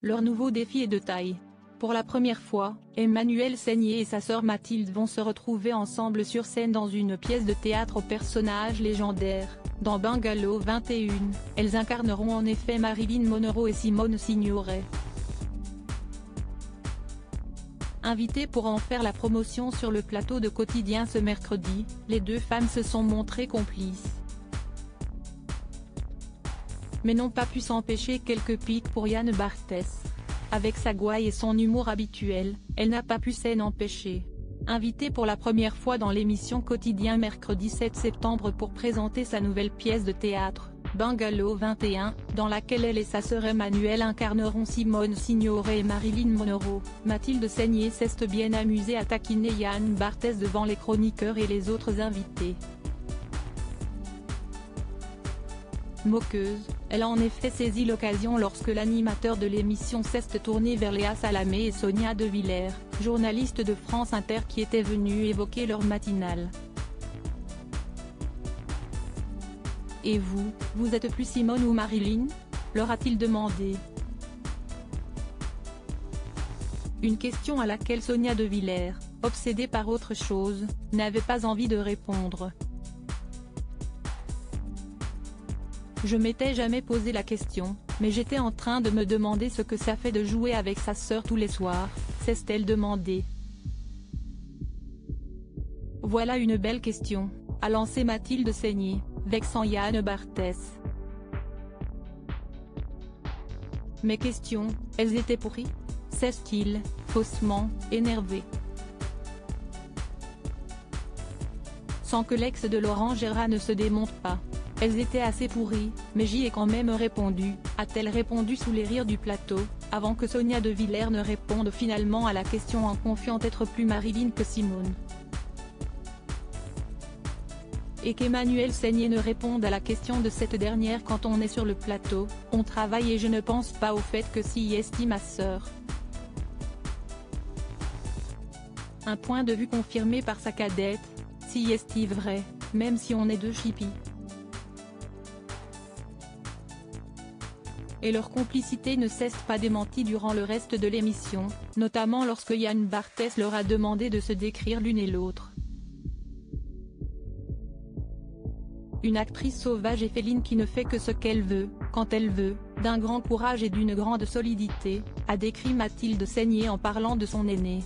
Leur nouveau défi est de taille. Pour la première fois, Emmanuel Seigné et sa sœur Mathilde vont se retrouver ensemble sur scène dans une pièce de théâtre aux personnages légendaires. Dans Bungalow 21, elles incarneront en effet Marilyn Monroe et Simone Signoret. Invitées pour en faire la promotion sur le plateau de Quotidien ce mercredi, les deux femmes se sont montrées complices. Mais n'ont pas pu s'empêcher quelques pics pour Yann Barthès. Avec sa gouaille et son humour habituel, elle n'a pas pu s'en empêcher. Invitée pour la première fois dans l'émission Quotidien mercredi 7 septembre pour présenter sa nouvelle pièce de théâtre, Bungalow 21, dans laquelle elle et sa sœur Emmanuelle incarneront Simone Signoret et Marilyn Monroe, Mathilde Seigné s'est bien amusée à taquiner Yann Barthès devant les chroniqueurs et les autres invités. Moqueuse, elle a en effet saisi l'occasion lorsque l'animateur de l'émission s'est tourné vers Léa Salamé et Sonia De Villers, journalistes de France Inter qui étaient venus évoquer leur matinale. Et vous, vous êtes plus Simone ou Marilyn? leur a-t-il demandé. Une question à laquelle Sonia De Villers, obsédée par autre chose, n'avait pas envie de répondre. Je m'étais jamais posé la question, mais j'étais en train de me demander ce que ça fait de jouer avec sa sœur tous les soirs, s'est-elle demandé. Voilà une belle question, a lancé Mathilde Seigné, vexant Yann Barthès. Mes questions, elles étaient pourries S'est-il, faussement, énervé. Sans que l'ex de Laurent Gérard ne se démonte pas. Elles étaient assez pourries, mais j'y ai quand même répondu, a-t-elle répondu sous les rires du plateau, avant que Sonia De Villers ne réponde finalement à la question en confiant être plus Marilyn que Simone. Et qu'Emmanuel Seigné ne réponde à la question de cette dernière quand on est sur le plateau, on travaille et je ne pense pas au fait que si estime ma sœur. Un point de vue confirmé par sa cadette, si est vrai, même si on est deux chippies. Et leur complicité ne cesse pas démentie durant le reste de l'émission, notamment lorsque Yann Barthès leur a demandé de se décrire l'une et l'autre. Une actrice sauvage et féline qui ne fait que ce qu'elle veut, quand elle veut, d'un grand courage et d'une grande solidité, a décrit Mathilde Seigné en parlant de son aîné.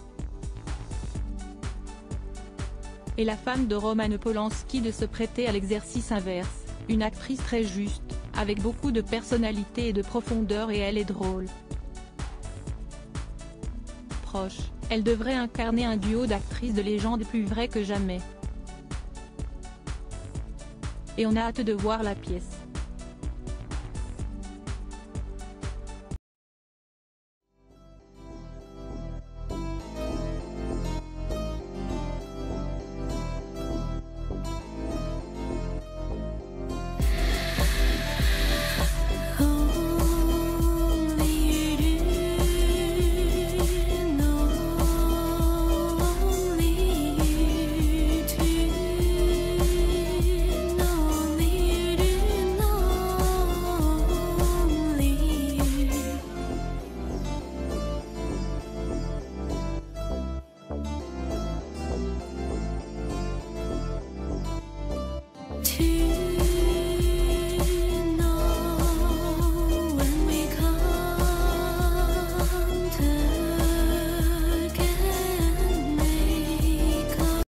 Et la femme de Roman Polanski de se prêter à l'exercice inverse, une actrice très juste, avec beaucoup de personnalité et de profondeur et elle est drôle. Proche, elle devrait incarner un duo d'actrices de légende plus vrai que jamais. Et on a hâte de voir la pièce.